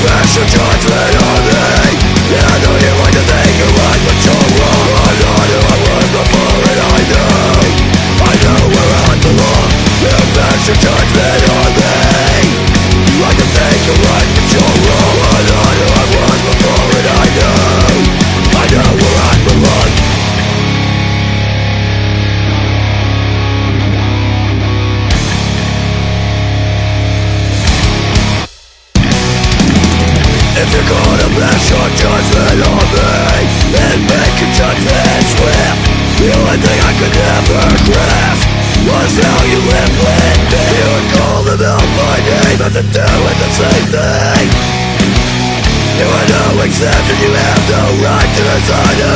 your judgment on me I know you're you're not who I was before and I know I know where I belong judgment If you're gonna pass your judgment on me Then make your judgment swift The only thing I could never grasp Was how you live with me. You would call them out by name they're doing the same thing. You are no exception You have no right to decide